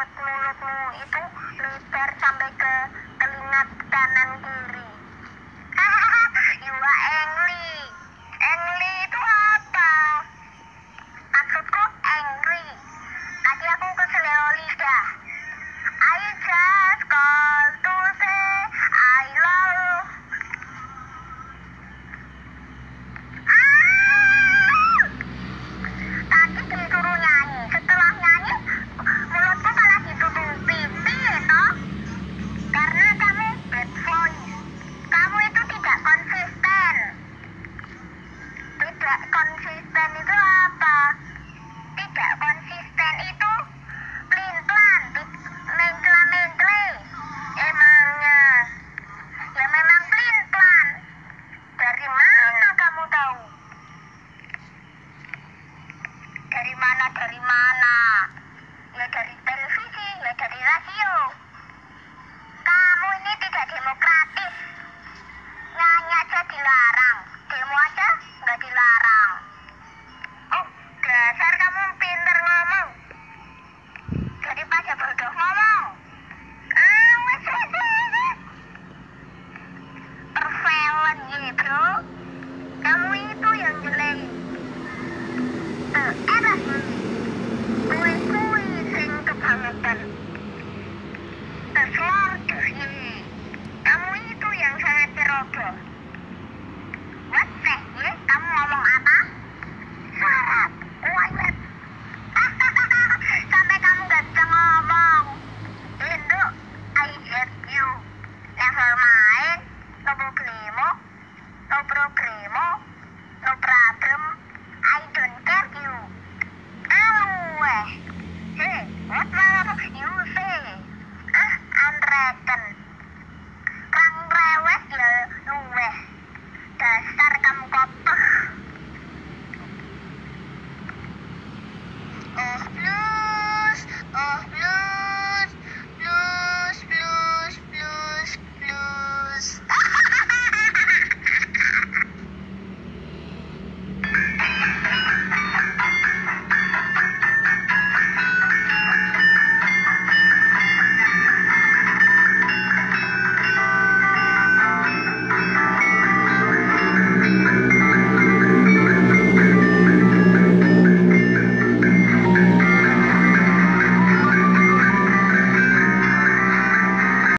mulutmu itu lebar sampai ke telinga kanan kiri. Konsisten itu apa? Tidak konsisten itu pelin-pelan, menkla-menkle. Emangnya? Ya memang pelin-pelan. Dari mana kamu tahu? Dari mana, dari mana? Ya dari televisi, ya dari radio. Kamu ini tidak demokratis. Slor ini. Kamu itu yang sangat ceroboh.